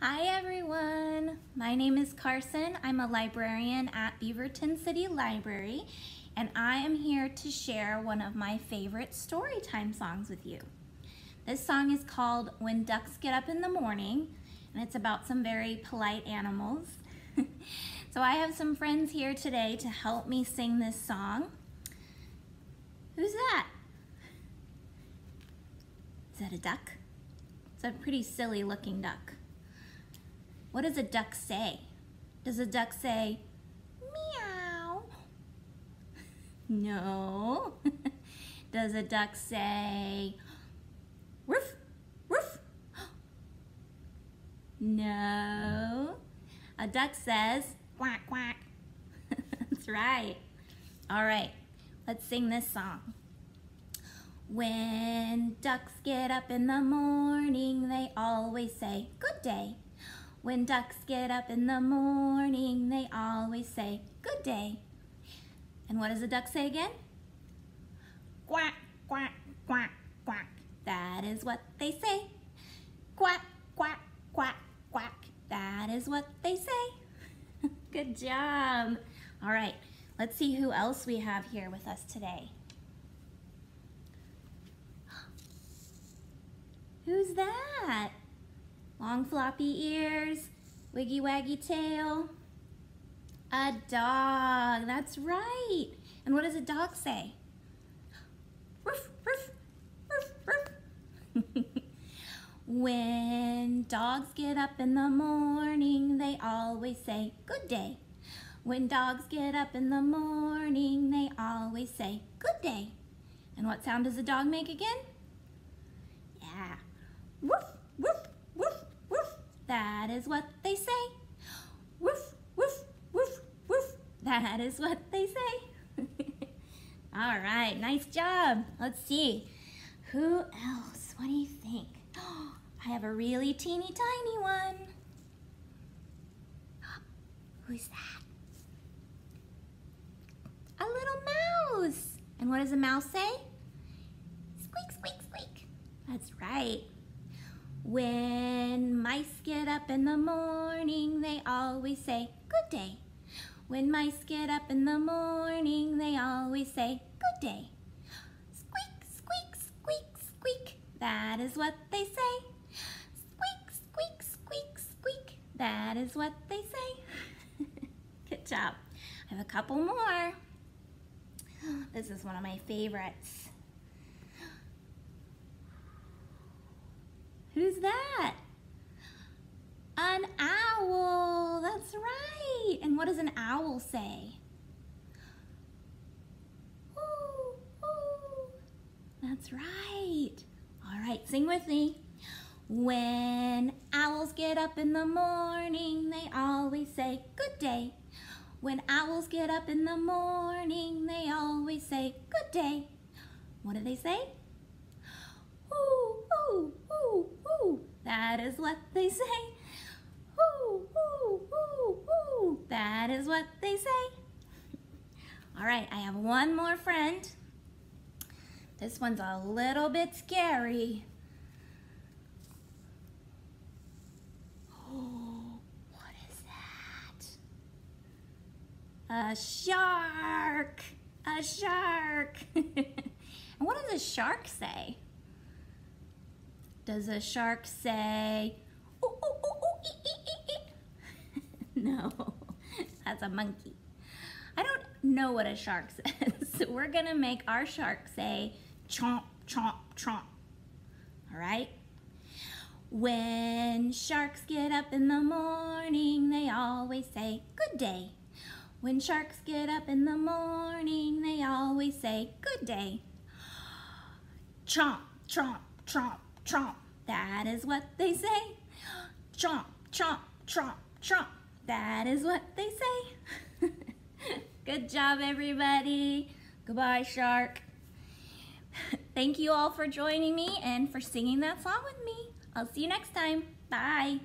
Hi everyone, my name is Carson. I'm a librarian at Beaverton City Library and I am here to share one of my favorite story time songs with you. This song is called When Ducks Get Up in the Morning and it's about some very polite animals. so I have some friends here today to help me sing this song. Who's that? Is that a duck? It's a pretty silly looking duck. What does a duck say? Does a duck say, meow? No. does a duck say, woof, woof? No. A duck says, quack, quack. That's right. All right, let's sing this song. When ducks get up in the morning, they always say, good day. When ducks get up in the morning, they always say, good day. And what does the duck say again? Quack, quack, quack, quack. That is what they say. Quack, quack, quack, quack. That is what they say. good job. All right, let's see who else we have here with us today. Who's that? Long floppy ears, wiggy waggy tail. A dog, that's right. And what does a dog say? When dogs get up in the morning, they always say, good day. When dogs get up in the morning, they always say, good day. And what sound does a dog make again? Yeah. Woof, that is what they say. Woof, woof, woof, woof. That is what they say. All right, nice job. Let's see. Who else? What do you think? I have a really teeny tiny one. Who's that? A little mouse. And what does a mouse say? Squeak, squeak, squeak. That's right. When mice get up in the morning, they always say, good day. When mice get up in the morning, they always say, good day. Squeak, squeak, squeak, squeak, that is what they say. Squeak, squeak, squeak, squeak, that is what they say. good job. I have a couple more. This is one of my favorites. That? An owl, that's right. And what does an owl say? Ooh, ooh. That's right. All right, sing with me. When owls get up in the morning, they always say, good day. When owls get up in the morning, they always say, good day. What do they say? Ooh, ooh, ooh, ooh. That is what they say. That is what they say. All right, I have one more friend. This one's a little bit scary. Oh, what is that? A shark! A shark! and what does a shark say? Does a shark say, ooh, ooh, ooh, ee, ee, ee, no, that's a monkey. I don't know what a shark says, so we're gonna make our shark say chomp, chomp, chomp, all right? When sharks get up in the morning, they always say, good day. When sharks get up in the morning, they always say, good day. Chomp, chomp, chomp, chomp. That is what they say. Chomp, chomp, chomp, chomp. That is what they say. Good job, everybody. Goodbye, shark. Thank you all for joining me and for singing that song with me. I'll see you next time. Bye.